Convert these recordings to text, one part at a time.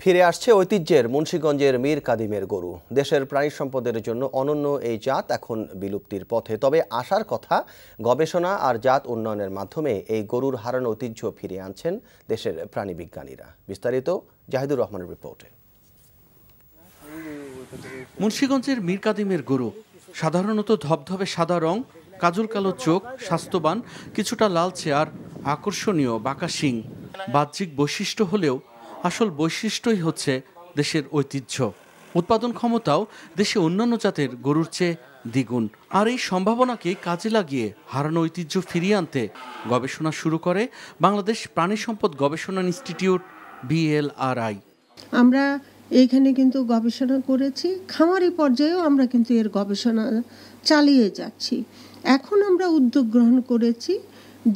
ফিরে আসছে ঐতিহ্যের মুন্সীগঞ্জের মীর কাদিমের গরু। দেশের প্রাণী সম্পদের জন্য অনন্য এই জাত এখন বিলুপ্তির পথে। তবে আসার কথা, গবেষণা আর জাত উন্নয়নের মাধ্যমে এই গরুর হারানো ঐতিহ্য ফিরিয়ে আনছেন দেশের প্রাণী বিজ্ঞানীরা। বিস্তারিত জাহিদুর রহমানের রিপোর্টে। মুন্সীগঞ্জের মীর কাদিমের গরু, সাধারণত ধবধবে সাদা রং, কাজল কালো চোখ, স্বাস্থ্যবান, কিছুটা লালচে আর আকর্ষণীয় বাঁকা শিং। বাহ্যিক বৈশিষ্ট্য হলেও আসল বৈশিষ্ট্যই হচ্ছে দেশের ঐতিহ্য। উৎপাদন ক্ষমতাও দেশে অন্যান্য জাতের গরুর চেয়ে দ্বিগুণ। আর এই সম্ভাবনাকে কাজে লাগিয়ে হারানো ঐতিহ্য ফিরিয়ে আনতে গবেষণা শুরু করে বাংলাদেশ প্রাণী সম্পদ গবেষণা ইনস্টিটিউট, বিএলআরআই। আমরা এইখানে কিন্তু গবেষণা করেছি, খামারি পর্যায়েও আমরা কিন্তু এর গবেষণা চালিয়ে যাচ্ছি। এখন আমরা উদ্যোগ গ্রহণ করেছি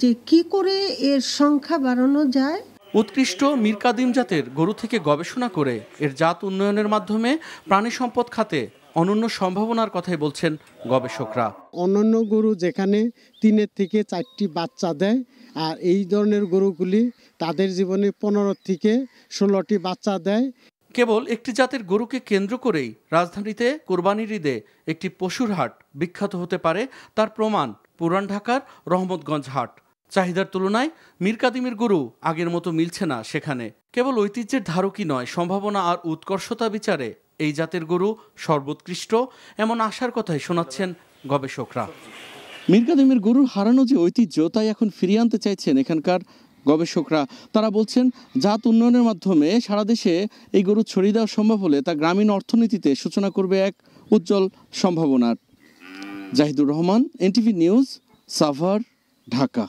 যে কি করে এর সংখ্যা বাড়ানো যায় উৎকৃষ্ট মীর কাদিম জাতের গরু থেকে গবেষণা করে এর জাত উন্নয়নের মাধ্যমে প্রাণী সম্পদ খাতে অনন্য সম্ভাবনার কথাই বলছেন গবেষকরা। অন্যান্য গরু যেখানে তিনের থেকে চারটি বাচ্চা দেয় আর এই ধরনের গরুগুলি তাদের জীবনে পনেরো থেকে ষোলোটি বাচ্চা দেয়। কেবল একটি জাতের গরুকে কেন্দ্র করেই রাজধানীতে কোরবানির ঈদে একটি পশুর হাট বিখ্যাত হতে পারে তার প্রমাণ পুরান ঢাকার রহমতগঞ্জ হাট। চাহিদার তুলনায় মীর কাদিমের গরু আগের মতো মিলছে না সেখানে। কেবল ঐতিহ্যের ধারকই নয়, সম্ভাবনা আর উৎকর্ষতা বিচারে এই জাতের গরু সর্বোৎকৃষ্ট, এমন আশার কথাই শোনাচ্ছেন গবেষকরা। মীর কাদিমের গরুর হারানো যে ঐতিহ্য, তাই এখন ফিরিয়ে আনতে চাইছেন এখানকার গবেষকরা। তারা বলছেন, জাত উন্নয়নের মাধ্যমে সারা দেশে এই গরু ছড়িয়ে দেওয়া সম্ভব হলে তা গ্রামীণ অর্থনীতিতে সূচনা করবে এক উজ্জ্বল সম্ভাবনার। Zahidur Rahman, NTV news, Savar, Dhaka.